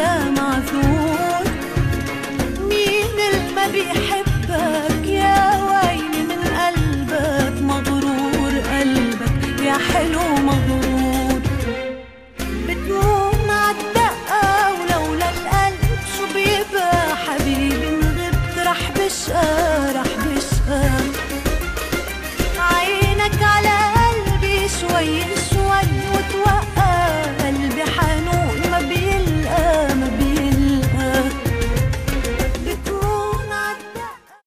على معزول مين الما بيحبك يا ويلي من قلبك؟ مغرور قلبك يا حلو مغرور. بتقوم عالدقة ولولا القلب. شو بيبقى حبيبي غبت رح بشقى رح بشقى